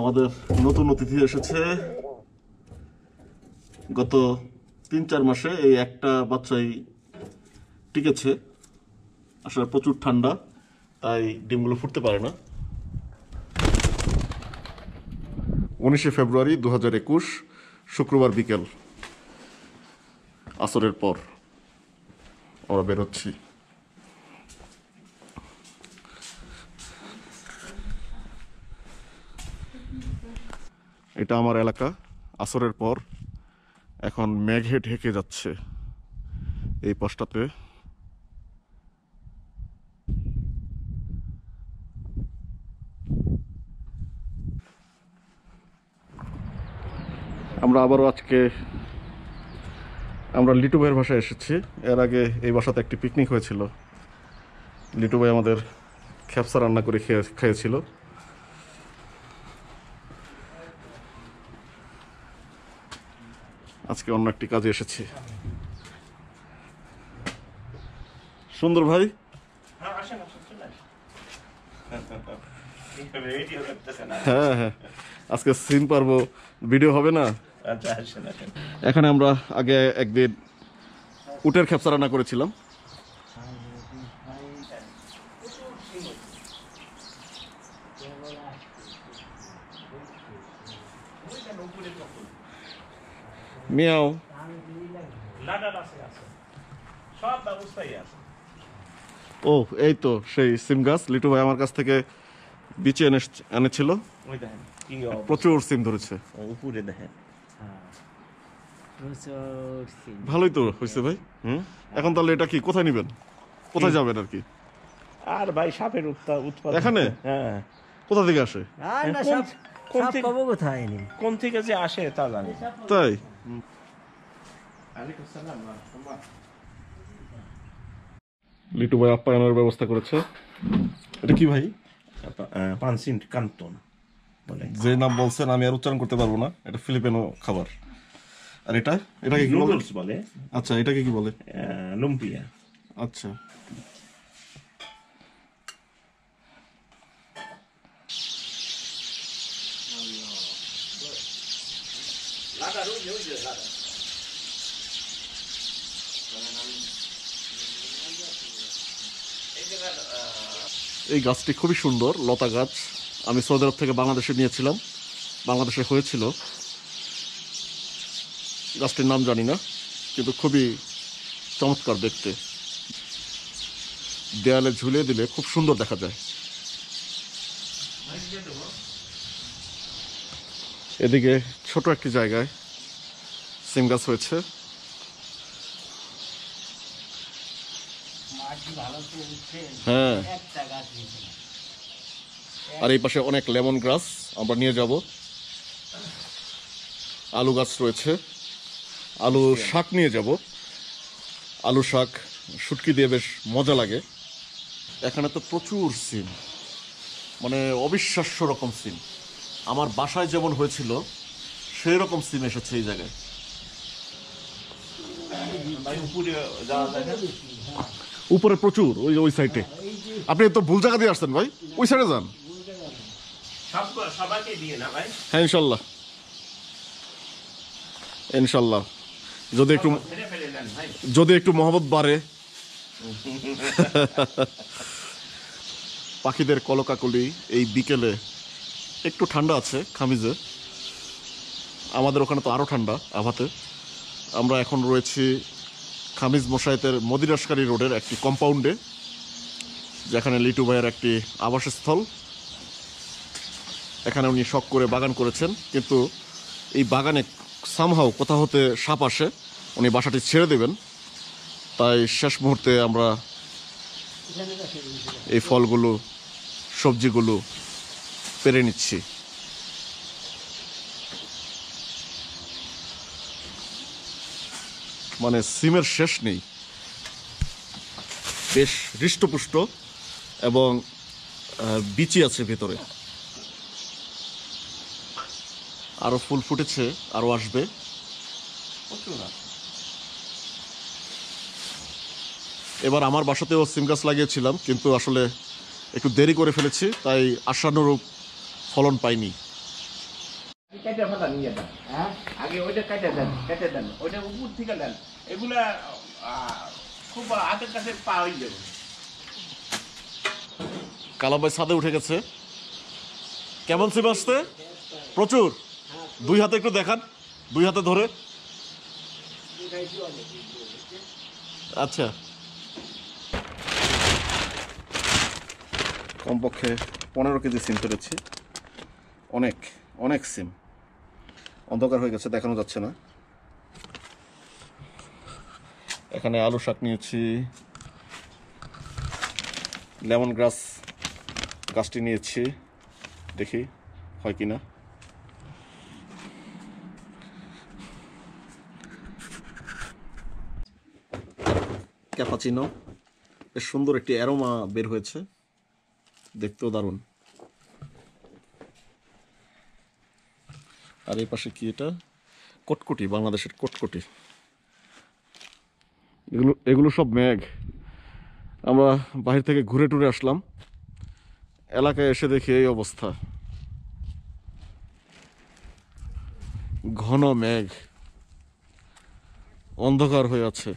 আমাদের নতুন অতিথি এসেছে। গত তিন চার মাসে এই একটা বাচ্চাই টিকেছে। আসলে প্রচুর ঠান্ডা, তাই ডিমগুলো ফুটতে পারে না। উনিশে ফেব্রুয়ারি দু হাজার একুশ, শুক্রবার বিকেল, আসরের পর আমরা বেরোচ্ছি। এটা আমার এলাকা। আসরের পর এখন মেঘে ঢেকে যাচ্ছে এই পাশটাতে। আমরা আবারও আজকে, আমরা লিটু ভাইয়ের বাসায় এসেছি। এর আগে এই বাসাতে একটি পিকনিক হয়েছিল। লিটু ভাই আমাদের খ্যাপসা রান্না করে খেয়ে, খেয়েছিল। আজকে অন্য একটি কাজে এসেছি। সুন্দর ভাই? হ্যাঁ। হ্যাঁ হ্যাঁ। আজকে সিন পারব ভিডিও হবে না? আচ্ছা। এখানে আমরা আগে একদিন উটের খ্যাপসা রান্না করেছিলাম। মিয়াও। ও এই তো সেই সিম গাছ লিটু ভাই আমার কাছ থেকে বিচে এনে এনেছিল। প্রচুর সিম ধরেছে। উপরে দেখেন। ভালোই তো হয়েছে ভাই হুম? এখন তাহলে এটা কি কোথায় নেবেন? কোথায় যাবেন আর কি? আর ভাই সাপের উৎপা- উৎপাদন। এখানে? হ্যাঁ। কোথা থেকে আসে? কোন- থেকে- কোথায় নি কোন থেকে যে আসে তা জানি তাই। লিটু ভাই আপ্যায়নের ব্যবস্থা করেছে। এটা কি ভাই? আপা- আহ, পানসিন কান্তন বলে। যে নাম বলছেন আমি আর উচ্চারণ করতে পারব না। এটা ফিলিপিনো খাবার। আর এটা? এটাকে কি বলে? বলে। আচ্ছা এটাকে কি বলে? লুম্পিয়া। আচ্ছা। এই গাছটি খুবই সুন্দর, লতা গাছ। আমি সৌদি আরব থেকে বাংলাদেশে নিয়েছিলাম। বাংলাদেশে হয়েছিল। গাছটির নাম জানি না, কিন্তু খুবই চমৎকার দেখতে। দেয়ালে ঝুলিয়ে দিলে খুব সুন্দর দেখা যায়। এদিকে ছোট একটি জায়গায় সিম গাছ হয়েছে। হ্যাঁ। আর এই পাশে অনেক লেমন গ্রাস, আমরা নিয়ে যাব। আলু গাছ রয়েছে। আলু শাক নিয়ে যাব। আলু শাক, শুটকি দিয়ে বেশ মজা লাগে। এখানে তো প্রচুর সিম। মানে অবিশ্বাস্য রকম সিম। আমার বাসায় যেমন হয়েছিল সেই রকম সিম এসেছে এই জায়গায়। উপরে প্রচুর ওই ওই সাইডে আপনি তো ভুল জায়গা দিয়ে আসছেন ভাই। ওই সাইডে যান। হ্যাঁ ইনশাল্লাহ। ইনশাল্লাহ। যদি একটু যদি একটু মহব্বত বাড়ে। পাখিদের কলকাকলি এই বিকেলে একটু ঠান্ডা আছে খামিজে। আমাদের ওখানে তো আরও ঠান্ডা আভাতে। আমরা এখন রয়েছি খামিজ মোশায়েতের মদিরাসকারী রোডের একটি কম্পাউন্ডে, যেখানে লিটু ভাইয়ের একটি আবাসস্থল। এখানে উনি শখ করে বাগান করেছেন, কিন্তু এই বাগানে সামহাও কোথা হতে সাপ আসে, উনি বাসাটি ছেড়ে দেবেন। তাই শেষ মুহূর্তে আমরা এই ফলগুলো, সবজিগুলো পেরে নিচ্ছি। মানে সিমের শেষ নেই। বেশ হৃষ্টপুষ্ট এবং বিচি আছে ভেতরে। আরও ফুল ফুটেছে, আরও আসবে। এবার আমার বাসাতেও সিম গাছ লাগিয়েছিলাম, কিন্তু আসলে একটু দেরি করে ফেলেছি, তাই আশানুরূপ ফলন পাইনি। কেটে ফেলা নিয়ে দেন হ্যাঁ? আগে ওইটা কেটে দেন কেটে দেন, ওইটা উপর থেকে দেন। এগুলা খুব হাতের কাছে পাওয়াই যাবে কালাবাই ছাদে উঠে গেছে। কেমন সিম আসতে? প্রচুর। দুই হাতে একটু দেখান, দুই হাতে ধরে। আচ্ছা। কমপক্ষে পনেরো কেজি সিম পেরেছি অনেক অনেক সিম। অন্ধকার হয়ে গেছে, দেখানো যাচ্ছে না। এখানে আলু শাক নিয়েছি। লেমন গ্রাস গাছটি নিয়েছি। দেখি, হয় কি না ক্যাপাচিনো। বেশ সুন্দর একটি অ্যারোমা বের হয়েছে। দেখতেও দারুণ। আর এই পাশে কি এটা? কটকটি, বাংলাদেশের কটকটি। এগুলো এগুলো সব ম্যাগ আমরা বাহির থেকে ঘুরে টুরে আসলাম। এলাকায় এসে দেখি এই অবস্থা। ঘন মেঘ। অন্ধকার হয়ে আছে।